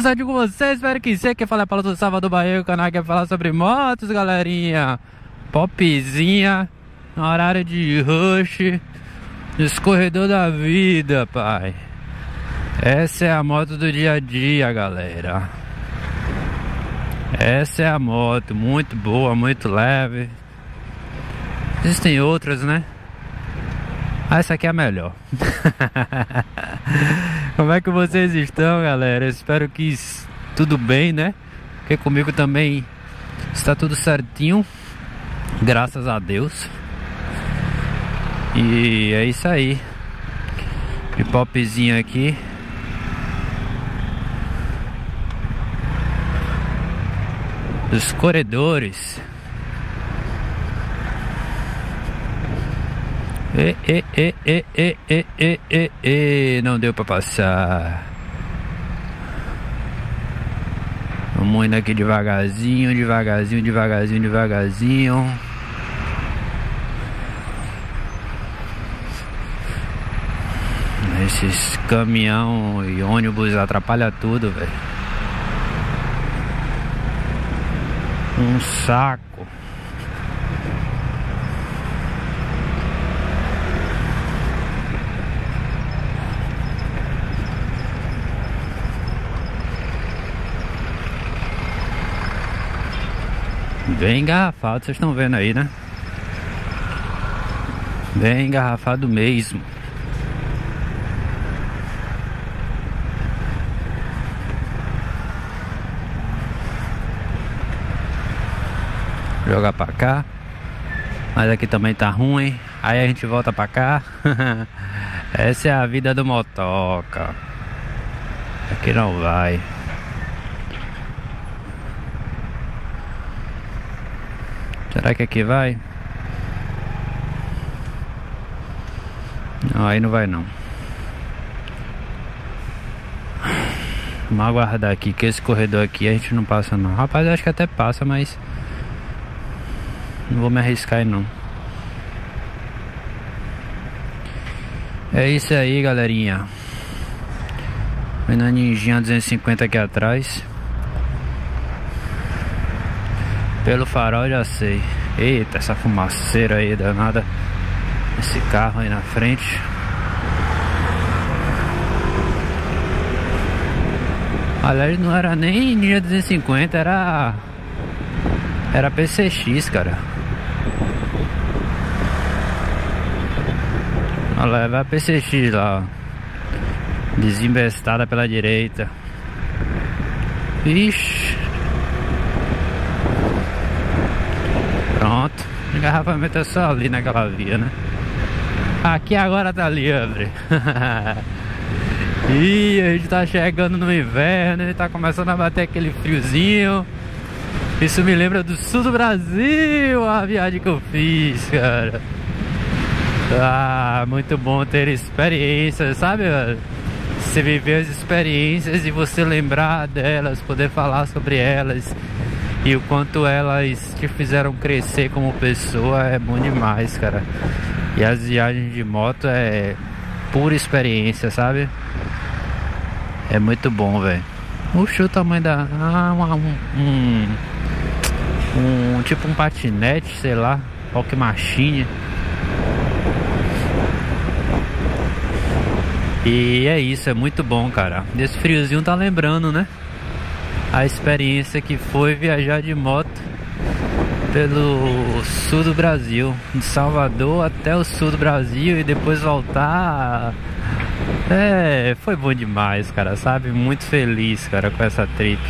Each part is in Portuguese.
Tudo certo com vocês? Espero que sim. Quem fala é Paulo do Salvador Bahia, o canal quer falar sobre motos, galerinha. Popzinha, horário de rush, escorredor da vida, pai. Essa é a moto do dia a dia, galera. Essa é a moto, muito boa, muito leve. Existem outras, né? Ah, essa aqui é a melhor. Como é que vocês estão, galera? Eu espero que tudo bem, né? Porque comigo também está tudo certinho. Graças a Deus. E é isso aí. Hip aqui. Os corredores. E, e, e, e, e, e, e, e, e, não deu pra passar. Vamos indo aqui devagarzinho, devagarzinho, devagarzinho, devagarzinho. Esses caminhão e ônibus atrapalha tudo, velho. Um saco. Bem engarrafado, vocês estão vendo aí, né? Bem engarrafado mesmo. Jogar pra cá. Mas aqui também tá ruim. Aí a gente volta pra cá. Essa é a vida do motoca. Aqui não vai. Será que aqui vai? Não, aí não vai não. Vamos aguardar aqui que esse corredor aqui a gente não passa não. Rapaz, eu acho que até passa, mas não vou me arriscar não. É isso aí, galerinha. Vendo a Ninjinha 250 aqui atrás. Pelo farol já sei. Eita, essa fumaceira aí danada. Esse carro aí na frente. Aliás, não era nem Ninja 250, era. Era PCX, cara. Olha lá, a PCX lá, ó. Desinvestada pela direita. Ixi. Pronto. O engarrafamento é só ali naquela via, né? Aqui agora tá livre. e a gente tá chegando no inverno e tá começando a bater aquele friozinho. Isso me lembra do sul do Brasil, a viagem que eu fiz, cara. Ah, muito bom ter experiências, sabe? Você viver as experiências e você lembrar delas, poder falar sobre elas e o quanto elas te fizeram crescer como pessoa é bom demais, cara. E as viagens de moto é pura experiência, sabe? É muito bom, velho. Puxa o tamanho da. Ah, um, um, um, Tipo um patinete, sei lá. Poké Machine. E é isso, é muito bom, cara. Esse friozinho tá lembrando, né? A experiência que foi viajar de moto pelo sul do Brasil, de Salvador até o sul do Brasil e depois voltar. É, foi bom demais, cara, sabe? Muito feliz, cara, com essa trip.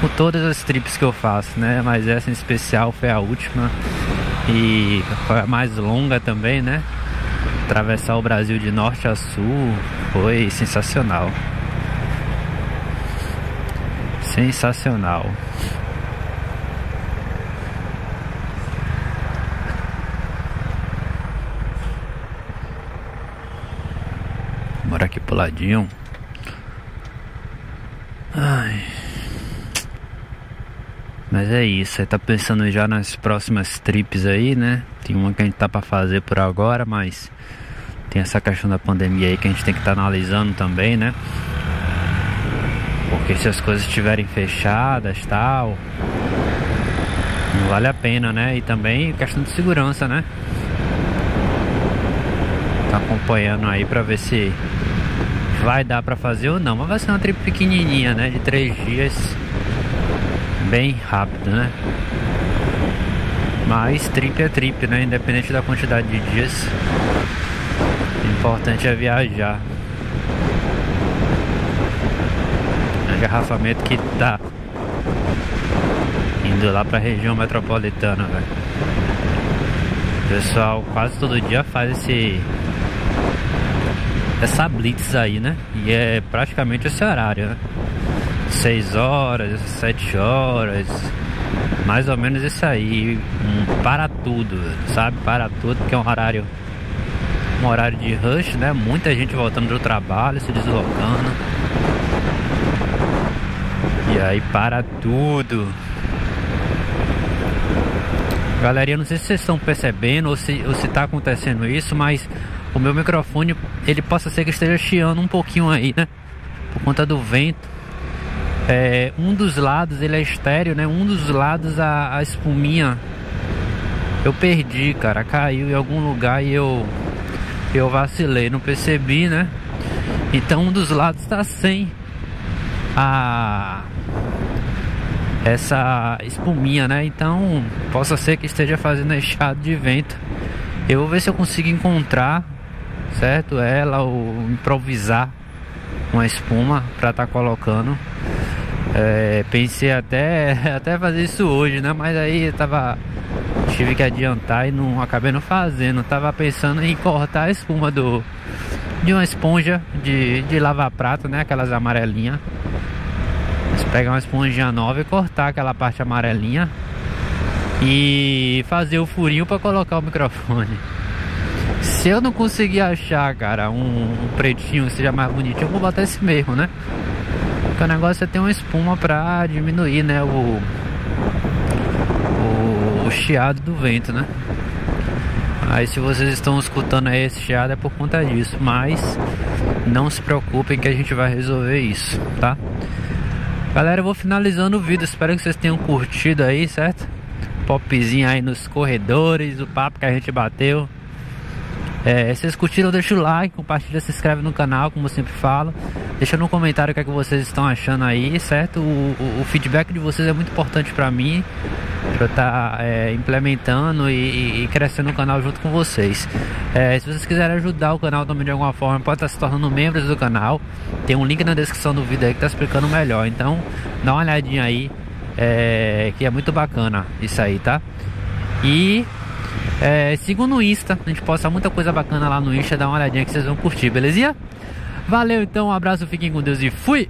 Com todas as trips que eu faço, né? Mas essa em especial foi a última e foi a mais longa também, né? Atravessar o Brasil de norte a sul foi sensacional. Sensacional. Bora aqui pro ladinho. Ai. Mas é isso, você tá pensando já nas próximas trips aí, né? Tem uma que a gente tá pra fazer por agora, mas tem essa questão da pandemia aí que a gente tem que estar tá analisando também, né? Porque se as coisas estiverem fechadas tal, não vale a pena, né? E também questão de segurança, né? Tá acompanhando aí pra ver se vai dar pra fazer ou não. Mas vai ser uma trip pequenininha, né? De três dias. Bem rápido, né? Mas trip é trip, né? Independente da quantidade de dias. O importante é viajar. Engarrafamento que tá indo lá pra região metropolitana, velho. Pessoal quase todo dia faz esse essa blitz aí, né? E é praticamente esse horário, né? 6 horas, 7 horas, mais ou menos isso aí. Um, para tudo, sabe? Para tudo, porque é um horário um horário de rush, né? Muita gente voltando do trabalho, se deslocando. E aí para tudo. Galerinha, não sei se vocês estão percebendo ou se, ou se tá acontecendo isso, mas o meu microfone, ele possa ser que esteja chiando um pouquinho aí, né? Por conta do vento. É, um dos lados, ele é estéreo, né? Um dos lados, a, a espuminha, eu perdi, cara. Caiu em algum lugar e eu, eu vacilei, não percebi, né? Então um dos lados está sem a essa espuminha, né? Então, possa ser que esteja fazendo echado de vento. Eu vou ver se eu consigo encontrar, certo? Ela ou improvisar uma espuma para estar tá colocando. É, pensei até até fazer isso hoje, né? Mas aí eu tava tive que adiantar e não acabei não fazendo. tava pensando em cortar a espuma do de uma esponja de, de lavar prato, né? Aquelas amarelinhas pegar uma esponjinha nova e cortar aquela parte amarelinha e fazer o furinho para colocar o microfone. Se eu não conseguir achar, cara, um, um pretinho que seja mais bonitinho, vou botar esse mesmo, né? Porque o negócio é ter uma espuma pra diminuir, né? O, o, o chiado do vento, né? Aí se vocês estão escutando esse chiado é por conta disso, mas não se preocupem que a gente vai resolver isso, tá? Galera, eu vou finalizando o vídeo. Espero que vocês tenham curtido aí, certo? Popzinho aí nos corredores, o papo que a gente bateu. É, se vocês curtiram, deixa o like, compartilha, se inscreve no canal, como eu sempre falo. Deixa no comentário o que, é que vocês estão achando aí, certo? O, o, o feedback de vocês é muito importante para mim para estar tá, é, implementando e, e, crescendo o canal junto com vocês. É, se vocês quiserem ajudar o canal também de alguma forma, pode estar tá se tornando membros do canal. Tem um link na descrição do vídeo aí que está explicando melhor. Então, dá uma olhadinha aí, é, que é muito bacana isso aí, tá? E é, siga no Insta, a gente posta muita coisa bacana lá no Insta, dá uma olhadinha que vocês vão curtir, belezinha? Valeu então, um abraço, fiquem com Deus e fui!